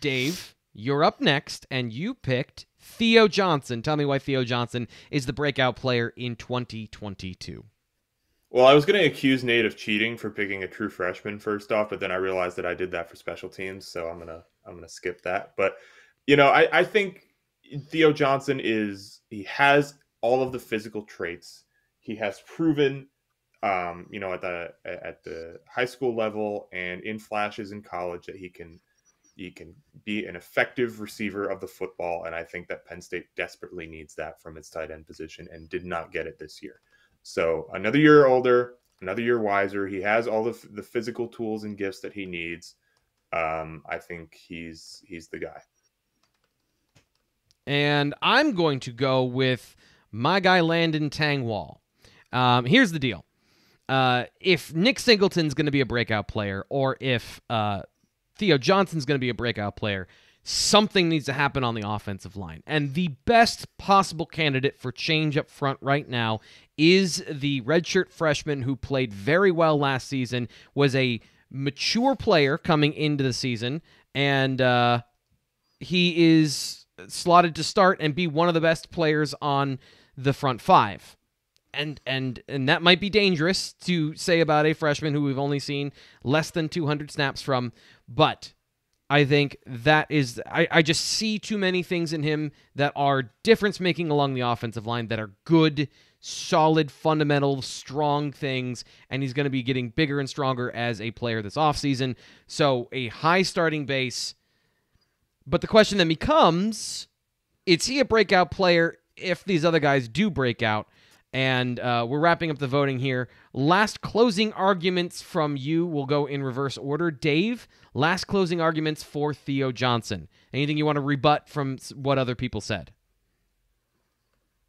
Dave, you're up next, and you picked Theo Johnson. Tell me why Theo Johnson is the breakout player in 2022. Well, I was going to accuse Nate of cheating for picking a true freshman first off, but then I realized that I did that for special teams, so I'm gonna I'm gonna skip that. But you know, I, I think Theo Johnson is he has all of the physical traits. He has proven um, you know, at the at the high school level and in flashes in college that he can he can be an effective receiver of the football, and I think that Penn State desperately needs that from its tight end position and did not get it this year. So another year older, another year wiser. He has all the the physical tools and gifts that he needs. Um, I think he's he's the guy. And I'm going to go with my guy Landon Tengwall. Um, here's the deal. Uh, if Nick Singleton's going to be a breakout player, or if uh, Theo Johnson's going to be a breakout player, something needs to happen on the offensive line. And the best possible candidate for change up front right now is the redshirt freshman who played very well last season, was a mature player coming into the season, and uh, he is slotted to start and be one of the best players on the front five. And and and that might be dangerous to say about a freshman who we've only seen less than 200 snaps from, but I think that is I, I just see too many things in him that are difference making along the offensive line that are good, solid, fundamental, strong things, and he's going to be getting bigger and stronger as a player this offseason. So a high starting base. But the question then becomes is he a breakout player if these other guys do break out? And uh, we're wrapping up the voting here. Last closing arguments from you will go in reverse order. Dave, last closing arguments for Theo Johnson. Anything you want to rebut from what other people said?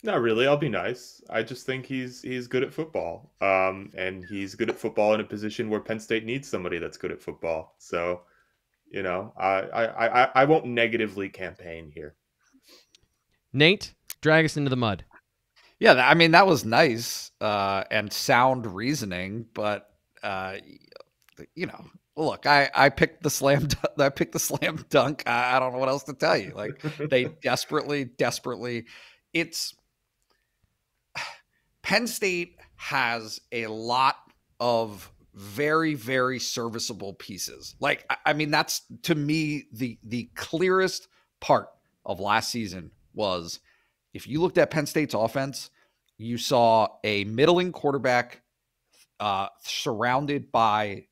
Not really. I'll be nice. I just think he's he's good at football, um, and he's good at football in a position where Penn State needs somebody that's good at football. So, you know, I I I, I won't negatively campaign here. Nate, drag us into the mud. Yeah, I mean that was nice uh, and sound reasoning, but uh, you know, look, I I picked the slam Dunk, I picked the slam dunk. I, I don't know what else to tell you. Like they desperately, desperately, it's Penn State has a lot of very very serviceable pieces. Like I, I mean that's to me the the clearest part of last season was if you looked at Penn State's offense, you saw a middling quarterback uh, surrounded by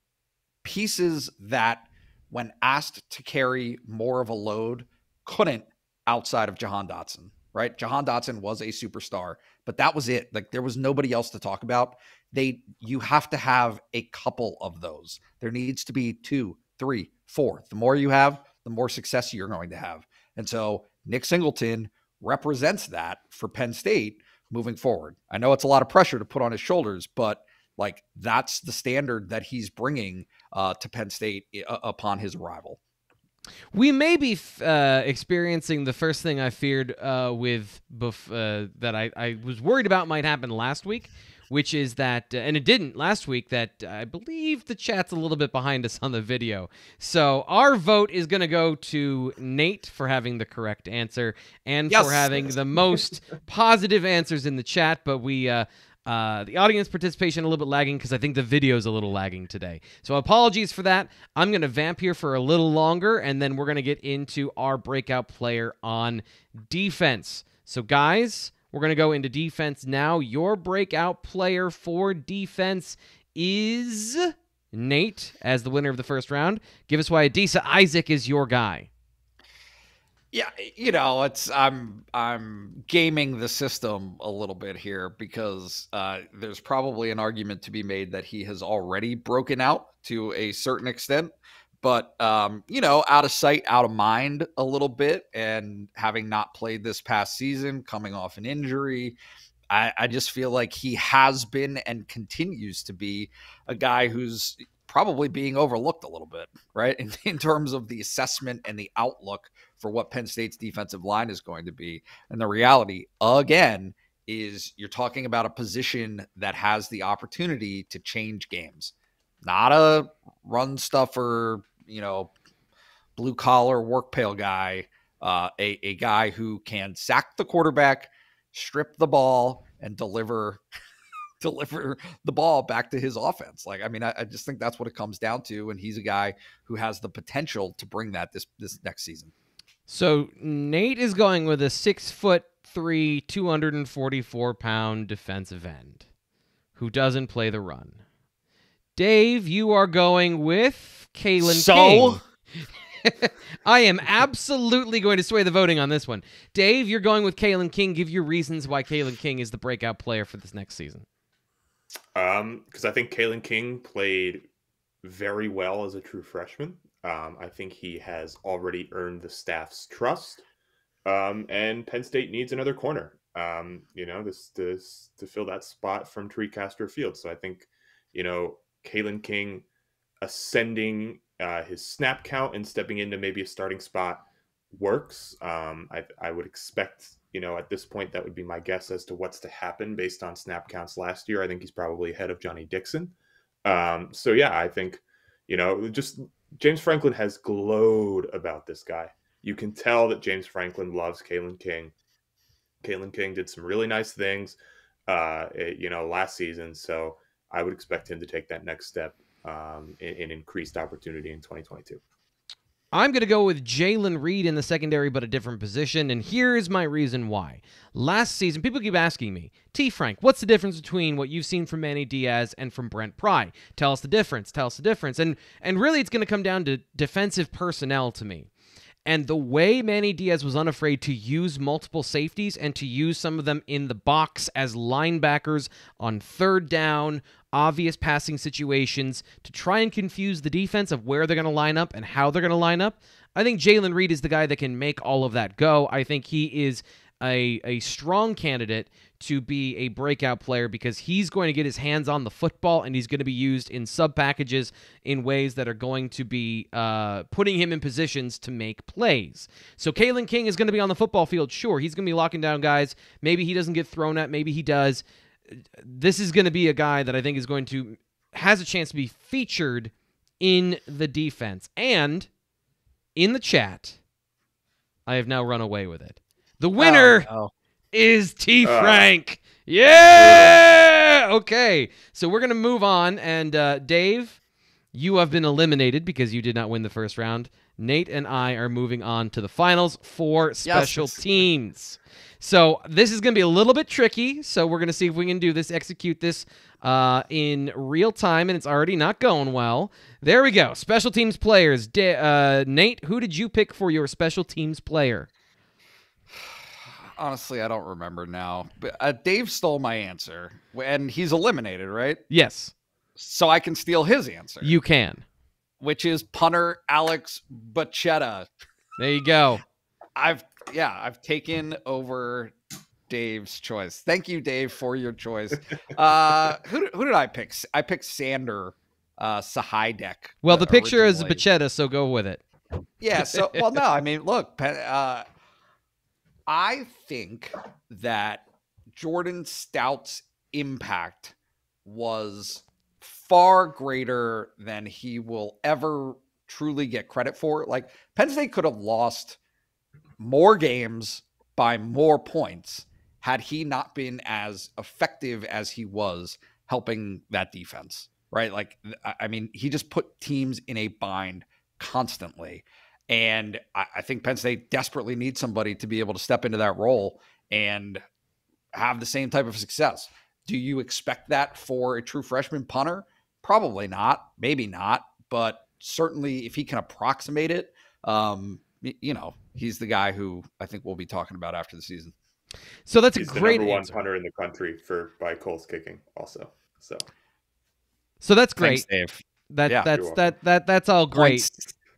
pieces that, when asked to carry more of a load, couldn't outside of Jahan Dotson, right? Jahan Dotson was a superstar, but that was it. Like there was nobody else to talk about. They, you have to have a couple of those. There needs to be two, three, four. The more you have, the more success you're going to have. And so Nick Singleton represents that for Penn State moving forward. I know it's a lot of pressure to put on his shoulders, but like that's the standard that he's bringing uh, to Penn State uh, upon his arrival. We may be uh, experiencing the first thing I feared uh, with bef- uh, that I, I was worried about might happen last week, which is that, uh, and it didn't last week, that I believe the chat's a little bit behind us on the video. So our vote is going to go to Nate for having the correct answer and yes. for having the most positive answers in the chat. But we, uh, uh, the audience participation a little bit lagging because I think the video is a little lagging today. So apologies for that. I'm going to vamp here for a little longer, and then we're going to get into our breakout player on defense. So guys, we're going to go into defense now. Your breakout player for defense is Nate as the winner of the first round. Give us why Adisa Isaac is your guy. Yeah, you know, it's I'm I'm gaming the system a little bit here because uh, there's probably an argument to be made that he has already broken out to a certain extent but um, you know, out of sight, out of mind a little bit, and having not played this past season, coming off an injury, I, I just feel like he has been and continues to be a guy who's probably being overlooked a little bit, right? In, in terms of the assessment and the outlook for what Penn State's defensive line is going to be. And the reality, again, is you're talking about a position that has the opportunity to change games not a run stuffer, you know, blue collar work pail guy, uh, a, a guy who can sack the quarterback, strip the ball, and deliver deliver the ball back to his offense. Like, I mean, I, I, just think that's what it comes down to. And he's a guy who has the potential to bring that this this next season. So Nate is going with a six foot three, 244 pound defensive end who doesn't play the run. Dave, you are going with Kalen King. So? King. I am absolutely going to sway the voting on this one. Dave, you're going with Kalen King. Give your reasons why Kalen King is the breakout player for this next season. Um, because I think Kalen King played very well as a true freshman. Um, I think he has already earned the staff's trust. Um, and Penn State needs another corner. Um, you know, this this to fill that spot from Tariq Castro Field. So I think, you know, Kalen King ascending uh, his snap count and stepping into maybe a starting spot works. Um, I, I would expect, you know, at this point, that would be my guess as to what's to happen based on snap counts last year. I think he's probably ahead of Johnny Dixon. Um, so yeah, I think, you know, just James Franklin has glowed about this guy. You can tell that James Franklin loves Kalen King. Kalen King did some really nice things, uh, you know, last season. So I would expect him to take that next step um, in, in increased opportunity in 2022. I'm going to go with Jaylen Reed in the secondary, but a different position. And here is my reason why. Last season, people keep asking me, T. Frank, what's the difference between what you've seen from Manny Diaz and from Brent Pry? Tell us the difference. Tell us the difference. And and really, it's going to come down to defensive personnel to me. And the way Manny Diaz was unafraid to use multiple safeties and to use some of them in the box as linebackers on third down, obvious passing situations to try and confuse the defense of where they're going to line up and how they're going to line up. I think Jaylen Reed is the guy that can make all of that go. I think he is a, a strong candidate to be a breakout player because he's going to get his hands on the football and he's going to be used in sub packages in ways that are going to be uh, putting him in positions to make plays. So Kalen King is going to be on the football field. Sure, he's going to be locking down guys. Maybe he doesn't get thrown at. Maybe he does. This is going to be a guy that I think is going to has a chance to be featured in the defense and in the chat. I have now run away with it. The winner Oh, no. is T. Frank. yeah. Okay. So we're gonna move on, and uh, Dave, you have been eliminated because you did not win the first round. Nate and I are moving on to the finals for special Yes. teams. So this is gonna be a little bit tricky. So we're gonna see if we can do this, execute this uh, in real time, and it's already not going well. There we go. Special teams players. Da- uh, Nate, who did you pick for your special teams player? Honestly, I don't remember now. But uh, Dave stole my answer, and he's eliminated, right? Yes, So I can steal his answer, you can. Which is punter Alex Bacchetta. There you go. I've yeah, I've taken over Dave's choice. Thank you, Dave, for your choice. Uh, who who did I pick? I picked Sander uh, Sahaydak. Well, the picture is originally. Bacchetta, so go with it. Yeah. So, well, no, I mean, look, uh, I think that Jordan Stout's impact was far greater than he will ever truly get credit for. Like, Penn State could have lost more games by more points had he not been as effective as he was helping that defense, right? Like, I- mean, he just put teams in a bind constantly. And I think Penn State desperately needs somebody to be able to step into that role and have the same type of success. Do you expect that for a true freshman punter? Probably not. Maybe not. But certainly, if he can approximate it, um, you know, he's the guy who I think we'll be talking about after the season. So that's a He's the great number one answer. punter in the country for by Kohl's kicking, also. So So that's great. Thanks, Dave. That Yeah. that's that that that's all great. Points,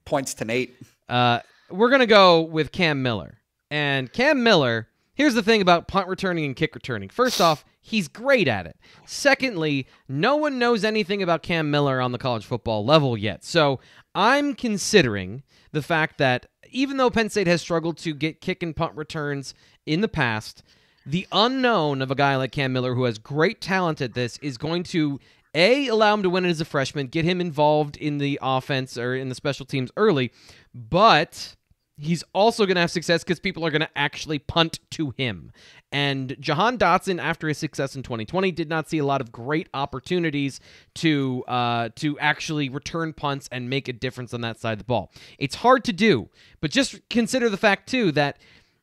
points to Nate. Uh, we're gonna go with Cam Miller. And Cam Miller, here's the thing about punt returning and kick returning. First off, he's great at it. Secondly, no one knows anything about Cam Miller on the college football level yet. So I'm considering the fact that even though Penn State has struggled to get kick and punt returns in the past, the unknown of a guy like Cam Miller, who has great talent at this, is going to a allow him to win it as a freshman, get him involved in the offense or in the special teams early, but he's also going to have success because people are going to actually punt to him. And Jahan Dotson, after his success in 2020, did not see a lot of great opportunities to uh, to actually return punts and make a difference on that side of the ball. It's hard to do, but just consider the fact too that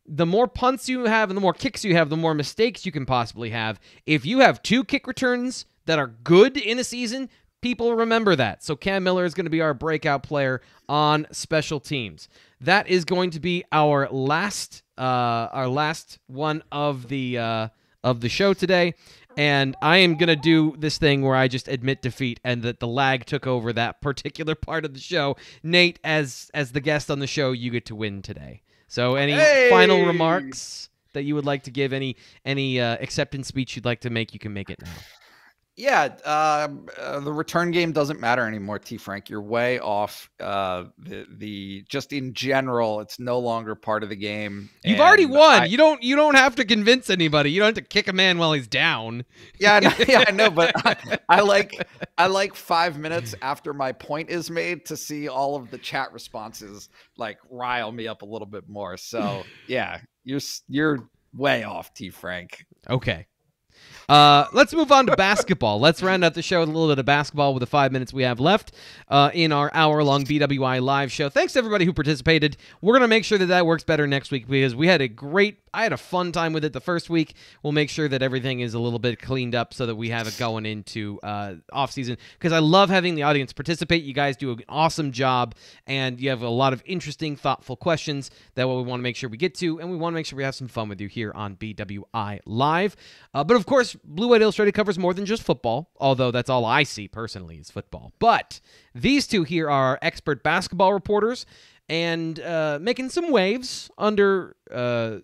the more punts you have and the more kicks you have, the more mistakes you can possibly have. If you have two kick returns that are good in a season, people remember that. So Cam Miller is going to be our breakout player on special teams. That is going to be our last uh, our last one of the uh, of the show today. And I am going to do this thing where I just admit defeat and that the lag took over that particular part of the show. Nate, as as the guest on the show, you get to win today. So, any Hey! final remarks that you would like to give? Any any uh, acceptance speech you'd like to make? You can make it now. Yeah, um, uh, the return game doesn't matter anymore, T. Frank. You're way off. Uh, the the just in general, it's no longer part of the game. You've already won. I- you don't you don't have to convince anybody. You don't have to kick a man while he's down. yeah, I know, yeah, I know, but I, I like I like five minutes after my point is made to see all of the chat responses like rile me up a little bit more. So yeah, you're you're way off, T. Frank. Okay. Uh, let's move on to basketball. Let's round out the show with a little bit of basketball with the five minutes we have left uh, in our hour long BWI live show. Thanks to everybody who participated. We're going to make sure that that works better next week because we had a great, I had a fun time with it the first week. We'll make sure that everything is a little bit cleaned up so that we have it going into uh, off season because I love having the audience participate. You guys do an awesome job and you have a lot of interesting, thoughtful questions that we want to make sure we get to, and we want to make sure we have some fun with you here on BWI Live. Uh, but of course, Blue White Illustrated covers more than just football, although that's all I see personally is football. But these two here are expert basketball reporters and uh, making some waves under uh,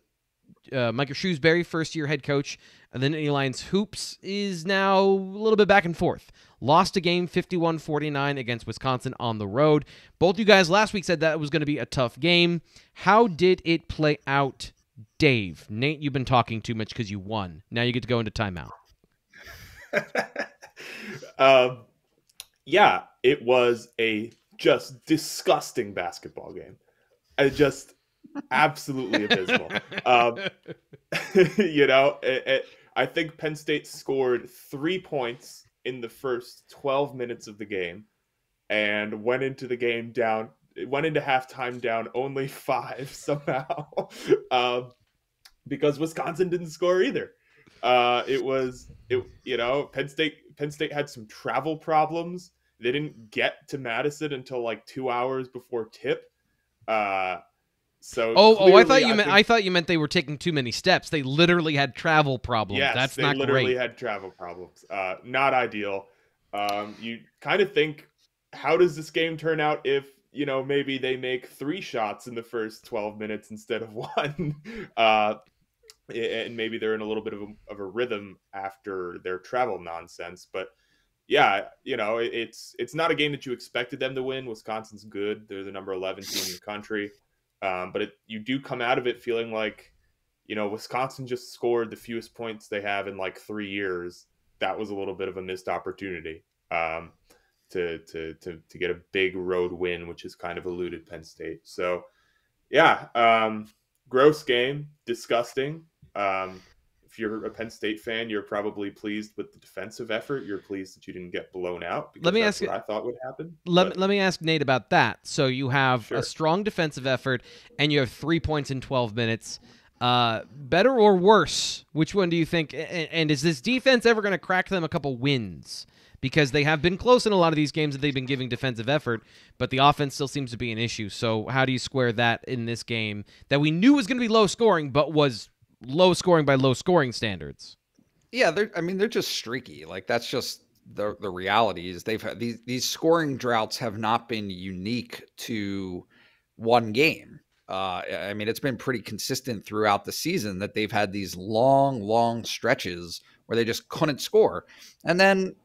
uh, Micah Shrewsberry, first year head coach. And then Lions Hoops is now a little bit back and forth. Lost a game 51 49 against Wisconsin on the road. Both you guys last week said that was going to be a tough game. How did it play out, Dave? Nate, you've been talking too much because you won. Now you get to go into timeout. um, yeah, it was a just disgusting basketball game. I just absolutely abysmal. Um, you know, it, it, I think Penn State scored three points in the first 12 minutes of the game and went into the game down, went into halftime down only five somehow um, because Wisconsin didn't score either. Uh, it was, it, you know, Penn State, Penn State had some travel problems. They didn't get to Madison until like two hours before tip. Uh, so Oh, oh! I thought clearly, you meant think- I thought you meant they were taking too many steps. They literally had travel problems. Yes, That's they not literally great. had travel problems. Uh, not ideal. Um, you kind of think, how does this game turn out if you know maybe they make three shots in the first twelve minutes instead of one? uh, and maybe they're in a little bit of a, of a rhythm after their travel nonsense. But yeah, you know, it, it's it's not a game that you expected them to win. Wisconsin's good; they're the number eleven team in the country. Um, but it, you do come out of it feeling like you know, Wisconsin just scored the fewest points they have in like three years. That was a little bit of a missed opportunity um, to, to to to get a big road win, which has kind of eluded Penn State. So, yeah, um, gross game, disgusting. Um, if you're a Penn State fan, you're probably pleased with the defensive effort. You're pleased that you didn't get blown out. Because Let me that's ask what I thought would happen. Let, But- let me ask Nate about that. So you have Sure. a strong defensive effort, and you have three points in 12 minutes. Uh, better or worse? Which one do you think? a- And is this defense ever going to crack them a couple wins? Because they have been close in a lot of these games that they've been giving defensive effort, but the offense still seems to be an issue. So how do you square that in this game that we knew was going to be low scoring, but was low scoring by low scoring standards? Yeah, they're. I mean, they're just streaky. Like that's just the the reality is they've had these these scoring droughts have not been unique to one game. Uh, I mean, it's been pretty consistent throughout the season that they've had these long, long stretches where they just couldn't score, and then